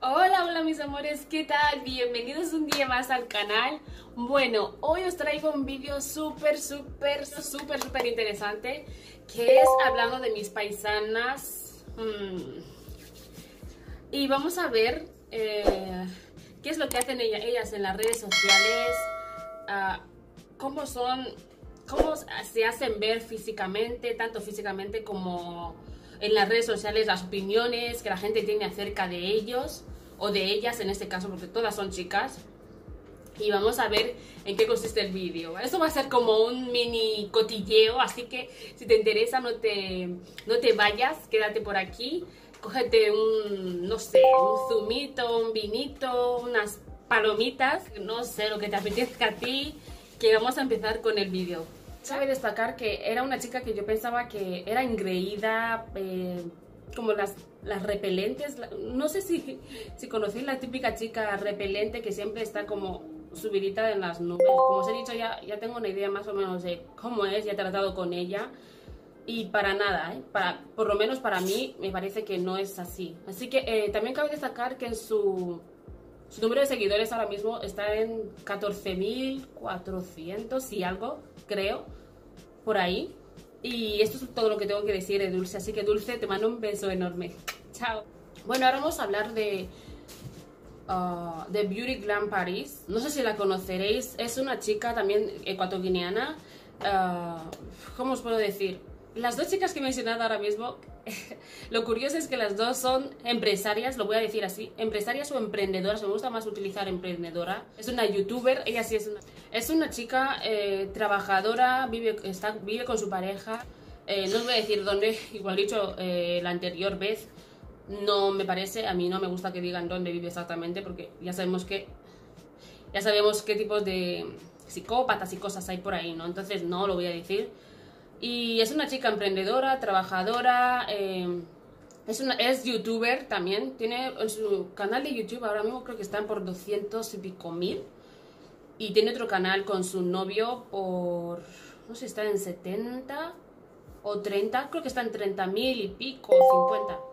Hola, hola mis amores, ¿qué tal? Bienvenidos un día más al canal. Bueno, hoy os traigo un vídeo súper, súper, súper, súper interesante que es hablando de mis paisanas. Mm. Y vamos a ver eh, qué es lo que hacen ella- ellas en las redes sociales, ah, cómo son, cómo se hacen ver físicamente, tanto físicamente como en las redes sociales, las opiniones que la gente tiene acerca de ellos o de ellas en este caso, porque todas son chicas. Y vamos a ver en qué consiste el vídeo. Esto va a ser como un mini cotilleo, así que si te interesa no te, no te vayas, quédate por aquí. Cógete un, no sé, un zumito, un vinito, unas palomitas, no sé, lo que te apetezca a ti, que vamos a empezar con el vídeo. Cabe destacar que era una chica que yo pensaba que era engreída, eh, como las, las repelentes. No sé si, si conocéis la típica chica repelente que siempre está como subidita en las nubes. Como os he dicho, ya, ya tengo una idea más o menos de cómo es, ya he tratado con ella. Y para nada, ¿eh? por lo menos para mí me parece que no es así. Así que eh, también cabe destacar que en su, su número de seguidores ahora mismo está en 14.400 y algo, creo, por ahí. Y esto es todo lo que tengo que decir de Dulce. Así que Dulce, te mando un beso enorme. Chao. Bueno, ahora vamos a hablar de, ah, de Beauty Glam Paris. No sé si la conoceréis. Es una chica también ecuatoguineana. Ah, ¿Cómo os puedo decir? Las dos chicas que he mencionado ahora mismo, lo curioso es que las dos son empresarias, lo voy a decir así, empresarias o emprendedoras, me gusta más utilizar emprendedora. Es una youtuber, ella sí es una, es una chica eh, trabajadora, vive, está, vive con su pareja. Eh, no os voy a decir dónde, igual dicho eh, la anterior vez, no me parece, a mí no me gusta que digan dónde vive exactamente porque ya sabemos que ya sabemos qué tipos de psicópatas y cosas hay por ahí, ¿no? Entonces no lo voy a decir. Y es una chica emprendedora, trabajadora, eh, es, una, es youtuber también, tiene en su canal de YouTube ahora mismo creo que están por 200 y pico mil. Y tiene otro canal con su novio por, no sé, está en 70 o 30, creo que está en 30 mil y pico, 50 me est-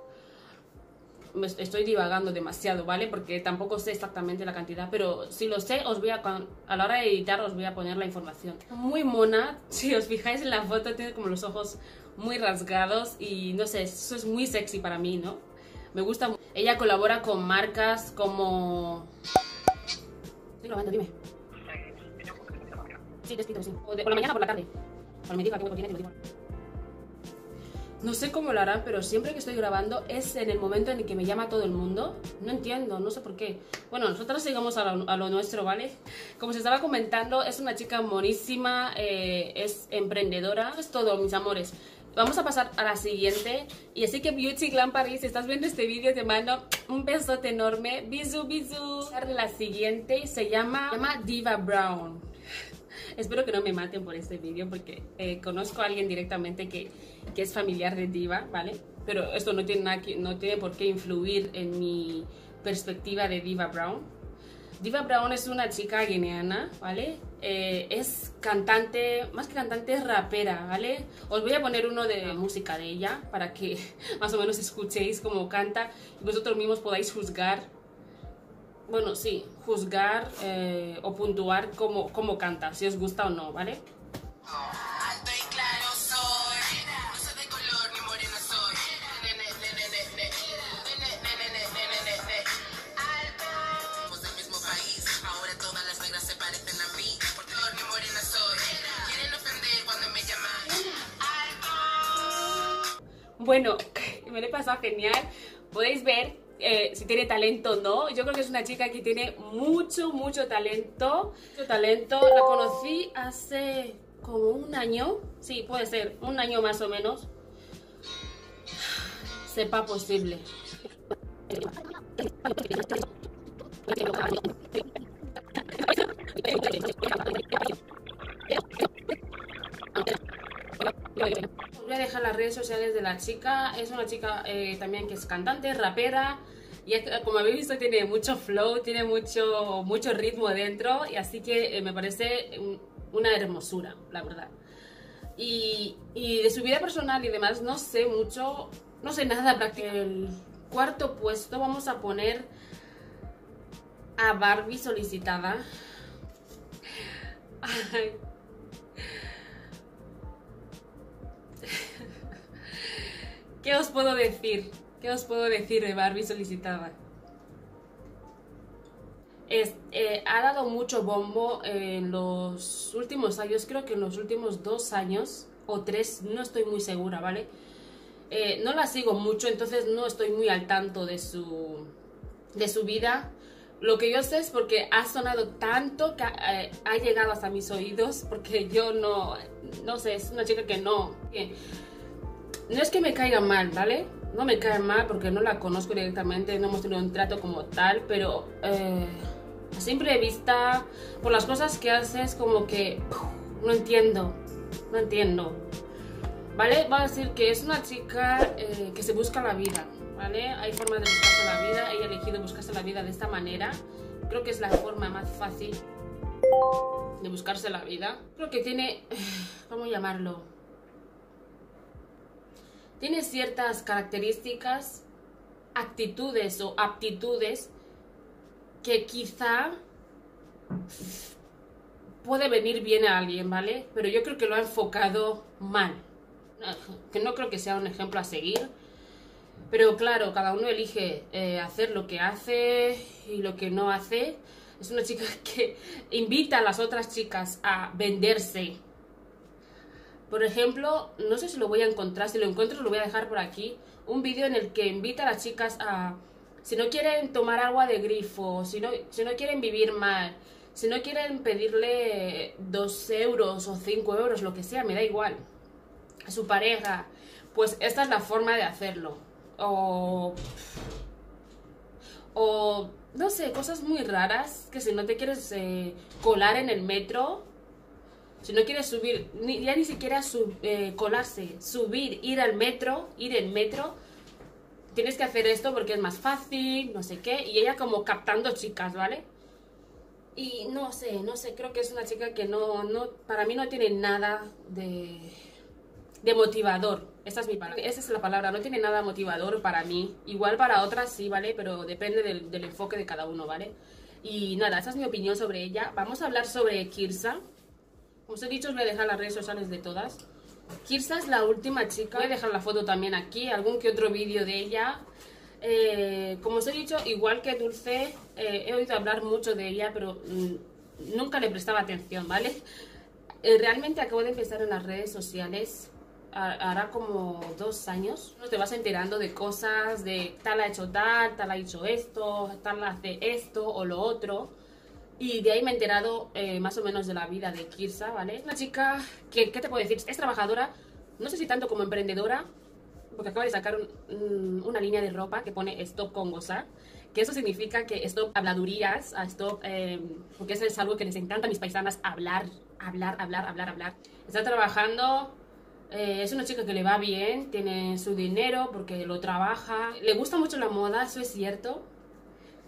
estoy divagando demasiado, ¿vale? Porque tampoco sé exactamente la cantidad, pero si lo sé, os voy a, a la hora de editar os voy a poner la información. Muy mona, si os fijáis en la foto, tiene como los ojos muy rasgados y no sé, eso es muy sexy para mí, ¿no? Me gusta. Ella colabora con marcas como... Estoy grabando, dime. Sí, te sí. O de- por la mañana por la tarde. Cuando me diga que a cocinar, te lo digo. No sé cómo lo harán, pero siempre que estoy grabando es en el momento en el que me llama todo el mundo. No entiendo, no sé por qué. Bueno, nosotros sigamos a lo, nuestro, ¿vale? Como se estaba comentando, es una chica monísima, eh, es emprendedora. Es todo, mis amores. Vamos a pasar a la siguiente. Y así que Beauty Glam Paris, si estás viendo este vídeo, te mando un besote enorme. Bisú, bisú. La siguiente se llama Diva Brown. Espero que no me maten por este vídeo porque eh, conozco a alguien directamente que, que es familiar de Diva, ¿vale? Pero esto no tiene, nada que- no tiene por qué influir en mi perspectiva de Diva Brown. Diva Brown es una chica guineana, ¿vale? Eh, es cantante, más que cantante, es rapera, ¿vale? Os voy a poner uno de la música de ella para que más o menos escuchéis cómo canta y vosotros mismos podáis juzgar bueno, sí, juzgar eh, o puntuar cómo, cómo canta, si os gusta o no, ¿vale? Alto y claro soy, no soy de color ni morena soy. Ne, ne, ne, ne, ne, ne. Ne, ne, ne, ne, ne, ne, ne, ne. Alto. Somos del mismo país, ahora todas las negras se parecen a mí. Por color ni morena soy, quieren ofender cuando me llaman. Alto. Bueno, me lo he pasado genial. Podéis ver eh, si tiene talento o no. Yo creo que es una chica que tiene mucho, mucho talento. Mucho talento. La conocí hace como un año. Sí, puede ser, un año más o menos. Sepa posible. Os voy a dejar las redes sociales de la chica. Es una chica eh, también que es cantante, rapera. Y es que, como habéis visto, tiene mucho flow, tiene mucho, mucho ritmo dentro. Y así que eh, me parece un- una hermosura, la verdad. Y, y de su vida personal y demás no sé mucho, no sé nada prácticamente. El cuarto puesto vamos a poner a Barbie solicitada. Ay. ¿Qué os puedo decir? ¿Qué os puedo decir de Barbie solicitada? Eh, ha dado mucho bombo en los últimos años, creo que en los últimos dos años o tres, no estoy muy segura, ¿vale? Eh, no la sigo mucho, entonces no estoy muy al tanto de su, de su vida. Lo que yo sé es porque ha sonado tanto que ha, eh, ha llegado hasta mis oídos, porque yo no, no sé, es una chica que no, no es que me caiga mal, ¿vale? No me cae mal porque no la conozco directamente, no hemos tenido un trato como tal, pero eh, a simple vista, por las cosas que haces, como que no entiendo, no entiendo. ¿Vale? Va a decir que es una chica eh, que se busca la vida, ¿vale? Hay formas de buscarse la vida, ella ha elegido buscarse la vida de esta manera. Creo que es la forma más fácil de buscarse la vida. Creo que tiene, ¿cómo llamarlo? Tiene ciertas características, actitudes o aptitudes que quizá puede venir bien a alguien, ¿vale? Pero yo creo que lo ha enfocado mal. Que no creo que sea un ejemplo a seguir. Pero claro, cada uno elige eh, hacer lo que hace y lo que no hace. Es una chica que invita a las otras chicas a venderse. Por ejemplo, no sé si lo voy a encontrar, si lo encuentro lo voy a dejar por aquí. Un vídeo en el que invita a las chicas a, si no quieren tomar agua de grifo, si no, si no quieren vivir mal, si no quieren pedirle dos euros o cinco euros, lo que sea, me da igual, a su pareja, pues esta es la forma de hacerlo. O, o no sé, cosas muy raras, que si no te quieres eh, colar en el metro, si no quieres subir, ni, ya ni siquiera sub- eh, colarse, subir, ir al metro, ir en metro, tienes que hacer esto porque es más fácil, no sé qué, y ella como captando chicas, ¿vale? Y no sé, no sé, creo que es una chica que no, no, para mí no tiene nada de, de motivador. Esa es mi palabra, esa es la palabra, no tiene nada motivador para mí. Igual para otras sí, ¿vale? Pero depende del, del enfoque de cada uno, ¿vale? Y nada, esa es mi opinión sobre ella. Vamos a hablar sobre Kirsa. Como os he dicho, os voy a dejar las redes sociales de todas. Kirsa es la última chica. Voy a dejar la foto también aquí, algún que otro vídeo de ella. Eh, como os he dicho, igual que Dulce, eh, he oído hablar mucho de ella, pero mm, nunca le prestaba atención, ¿vale? Eh, realmente acabo de empezar en las redes sociales, ha- hará como dos años. Te vas enterando de cosas, de tal ha hecho tal, tal ha hecho esto, tal hace esto o lo otro. Y de ahí me he enterado eh, más o menos de la vida de Kirsa, ¿vale? Es una chica que, ¿qué te puedo decir? Es trabajadora, no sé si tanto como emprendedora, porque acaba de sacar un- un- una línea de ropa que pone Stop con gozar, que eso significa que stop habladurías, stop, eh, porque eso es algo que les encanta a mis paisanas, hablar, hablar, hablar, hablar, hablar. Está trabajando, eh, es una chica que le va bien, tiene su dinero porque lo trabaja, le gusta mucho la moda, eso es cierto.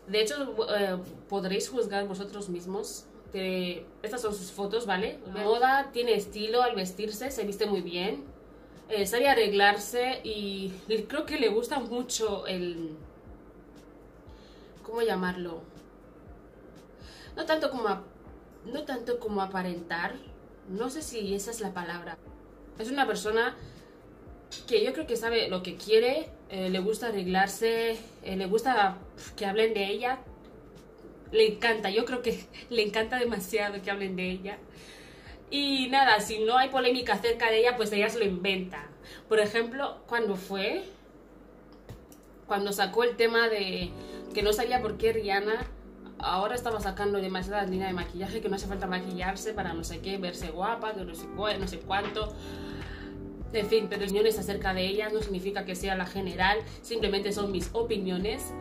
De hecho, eh, podréis juzgar vosotros mismos. que estas son sus fotos, ¿vale? Moda, tiene estilo al vestirse, se viste muy bien. Eh, sabe arreglarse y creo que le gusta mucho el... ¿Cómo llamarlo? No tanto como, a- no tanto como aparentar. No sé si esa es la palabra. Es una persona que yo creo que sabe lo que quiere, eh, le gusta arreglarse, eh, le gusta que hablen de ella, le encanta, yo creo que le encanta demasiado que hablen de ella. Y nada, si no hay polémica acerca de ella, pues ella se lo inventa. Por ejemplo, cuando fue, cuando sacó el tema de que no sabía por qué Rihanna ahora estaba sacando demasiada línea de maquillaje, que no hace falta maquillarse para no sé qué, verse guapa, que no sé cuánto. En fin, pero opiniones acerca de ella no significa que sea la general, simplemente son mis opiniones.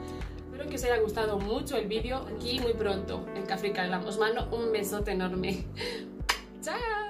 Espero que os haya gustado mucho el vídeo aquí muy pronto en Café Os mando un besote enorme. ¡Chao!